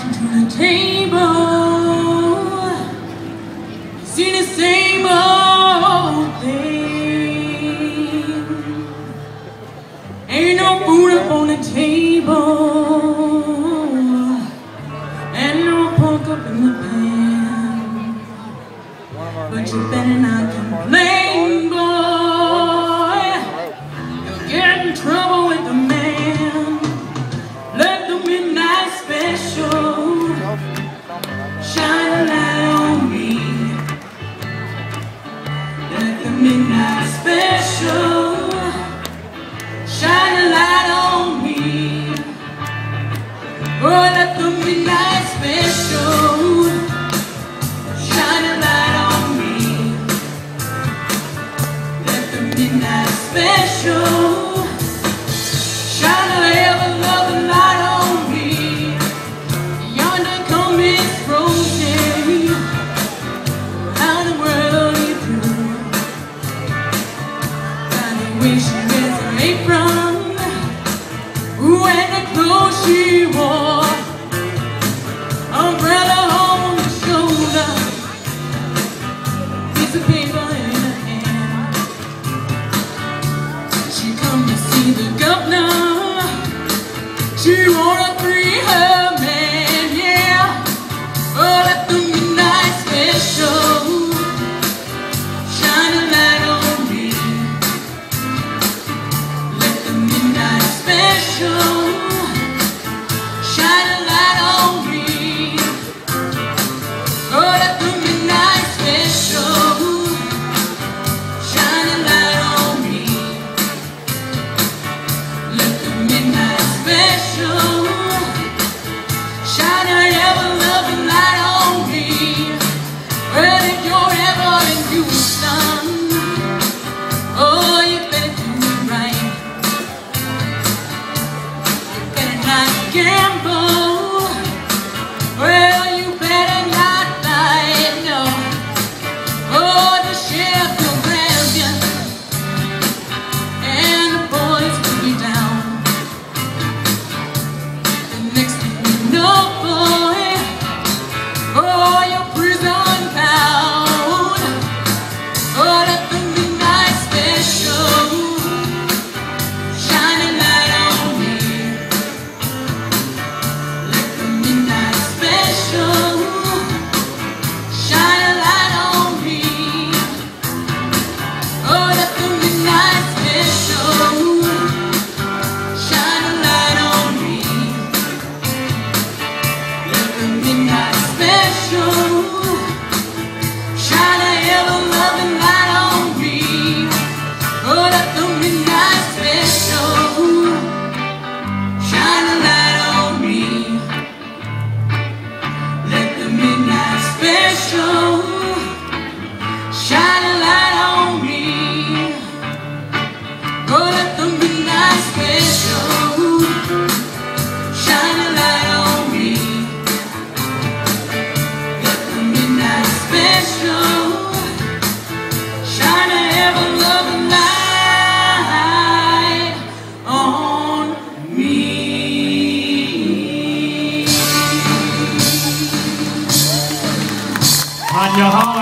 to the table. Seen the same old thing. Ain't no food up on the table. And no pork up in the pan. But you better not complain. Shine she wore Umbrella on her shoulder. Piece of paper in her hand. She come to see the governor. She a three-head 야.